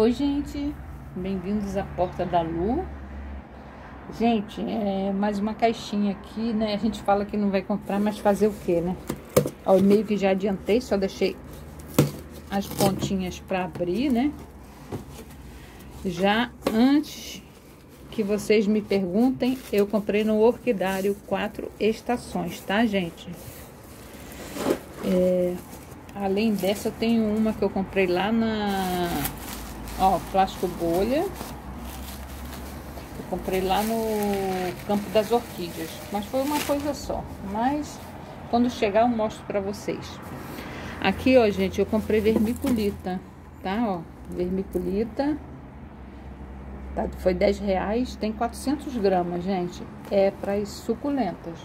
Oi, gente, bem-vindos à Porta da Lu. Gente, é mais uma caixinha aqui, né? A gente fala que não vai comprar, mas fazer o quê, né? Ó, meio que já adiantei, só deixei as pontinhas para abrir, né? Já antes que vocês me perguntem, eu comprei no Orquidário quatro estações, tá, gente? É, além dessa, eu tenho uma que eu comprei lá na... Ó, plástico bolha. Eu comprei lá no Campo das Orquídeas. Mas foi uma coisa só. Mas, quando chegar, eu mostro pra vocês. Aqui, ó, gente, eu comprei vermiculita, tá? Ó, vermiculita. Tá, foi 10 reais, tem 400 gramas, gente. É para as suculentas.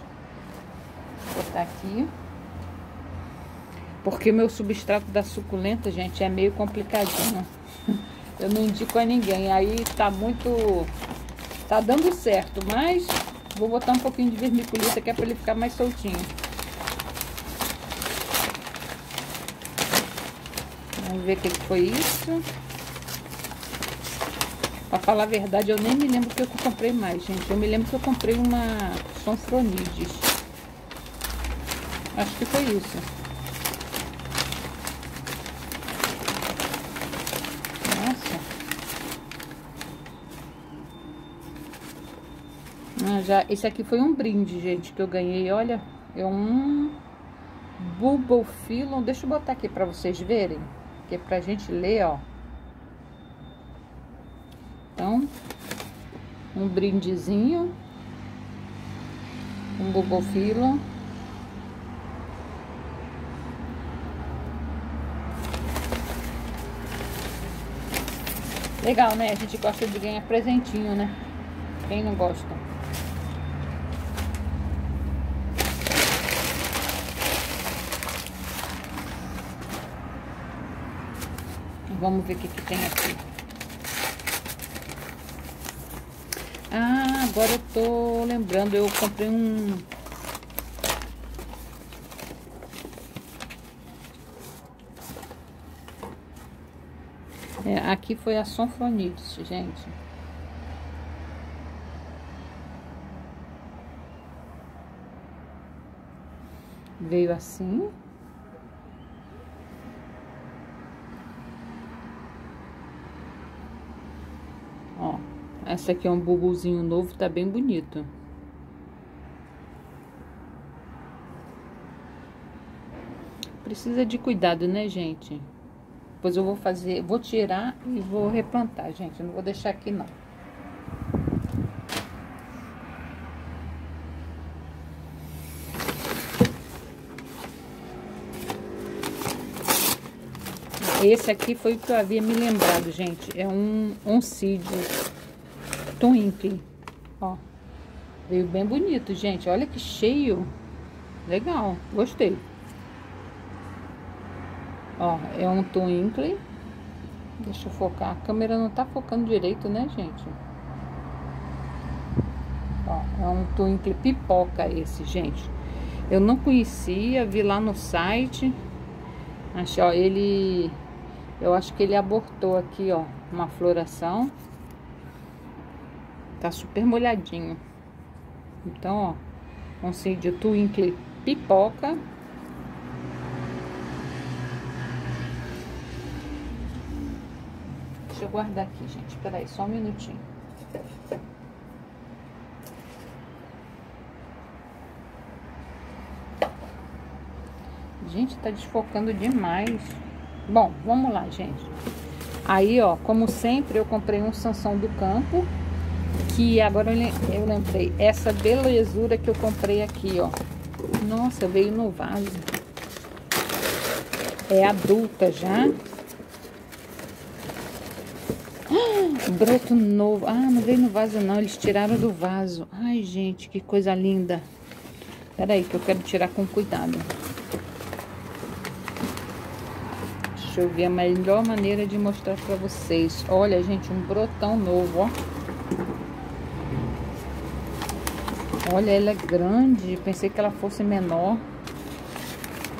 Vou botar aqui. Porque meu substrato da suculenta, gente, é meio complicadinho. Eu não indico a ninguém. Aí tá muito... Tá dando certo, mas vou botar um pouquinho de vermiculita que é para ele ficar mais soltinho. Vamos ver o que foi isso. Pra falar a verdade, eu nem me lembro o que eu comprei mais, gente. Eu me lembro que eu comprei uma Sonfronides. Acho que foi isso. Nossa. Ah, já, esse aqui foi um brinde, gente, que eu ganhei. Olha, é um Bulbophyllum. Deixa eu botar aqui pra vocês verem. Que é pra gente ler, ó. Então, um brindezinho, um bubofilo. Legal, né? A gente gosta de ganhar presentinho, né? Quem não gosta? Vamos ver o que, que tem aqui. Ah, agora eu tô lembrando, eu comprei um... É, aqui foi a Sonfronides, gente. Veio assim. Essa aqui é um bubuzinho novo, tá bem bonito. Precisa de cuidado, né, gente? Depois eu vou fazer, vou tirar e vou replantar, gente. Não vou deixar aqui, não. Esse aqui foi o que eu havia me lembrado, gente. É um oncídio Twinkle. Ó. Veio bem bonito, gente. Olha que cheio. Legal. Gostei. Ó, é um Twinkle. Deixa eu focar. A câmera não tá focando direito, né, gente? Ó, é um Twinkle pipoca esse, gente. Eu não conhecia, vi lá no site. Achei, ó, ele... Eu acho que ele abortou aqui, ó, uma floração. Tá super molhadinho. Então, ó, de twinkle pipoca. Deixa eu guardar aqui, gente. Espera aí, só um minutinho. Gente, tá desfocando demais. Bom, vamos lá, gente. Aí, ó, como sempre, eu comprei um Sansão do Campo que agora eu lembrei, essa belezura que eu comprei aqui, ó. Nossa, veio no vaso. É adulta já. Ah, broto novo. Ah, não veio no vaso não, eles tiraram do vaso. Ai, gente, que coisa linda. Pera aí, que eu quero tirar com cuidado. Deixa eu ver a melhor maneira de mostrar pra vocês. Olha, gente, um brotão novo, ó. Olha, ela é grande. Pensei que ela fosse menor.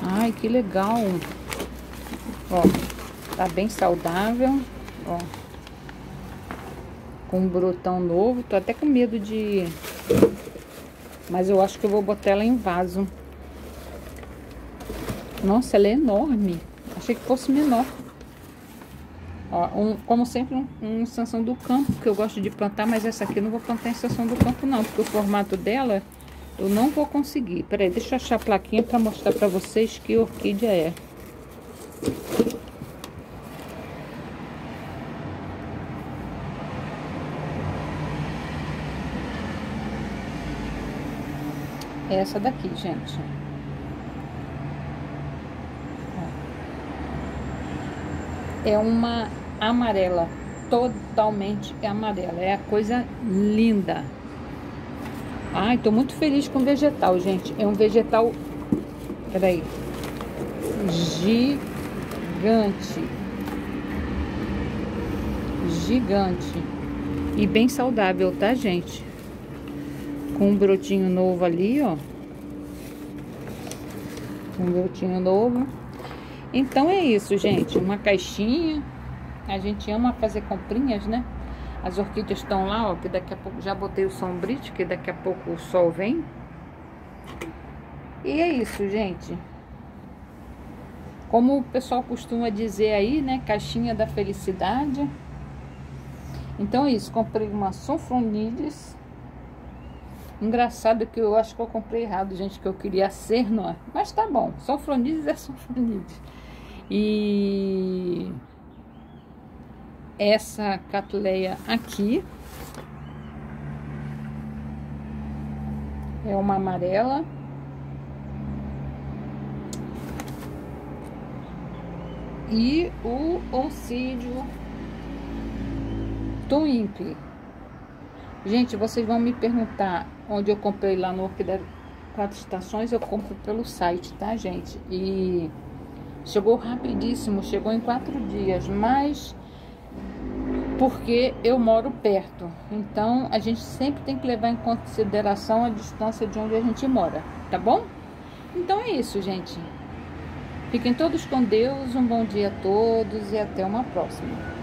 Ai, que legal. Ó, tá bem saudável. Ó. com um brotão novo. Tô até com medo de... Mas eu acho que eu vou botar ela em vaso. Nossa, ela é enorme. Achei que fosse menor. Ó, um, como sempre, um, um extensão do campo, que eu gosto de plantar, mas essa aqui eu não vou plantar em extensão do campo não, porque o formato dela eu não vou conseguir. Peraí, deixa eu achar a plaquinha para mostrar para vocês que orquídea é. É essa daqui, gente. É uma amarela, totalmente amarela. É a coisa linda. Ai, tô muito feliz com o vegetal, gente. É um vegetal, peraí, gigante. Gigante. E bem saudável, tá, gente? Com um brotinho novo ali, ó. Um brotinho novo. Então é isso, gente. Uma caixinha. A gente ama fazer comprinhas, né? As orquídeas estão lá, ó, que daqui a pouco já botei o sombrite, que daqui a pouco o sol vem. E é isso, gente. Como o pessoal costuma dizer aí, né, caixinha da felicidade. Então é isso, comprei uma Sonfronides. Engraçado que eu acho que eu comprei errado, gente, que eu queria ser, não é? Mas tá bom, Sonfronides é Sonfronides. E essa catuleia aqui. É uma amarela. E o oncídio Twinkle. Gente, vocês vão me perguntar onde eu comprei lá no Orquídea Quatro Estações. Eu compro pelo site, tá, gente? E chegou rapidíssimo, chegou em quatro dias, mas porque eu moro perto. Então a gente sempre tem que levar em consideração a distância de onde a gente mora, tá bom? Então é isso, gente. Fiquem todos com Deus, um bom dia a todos e até uma próxima.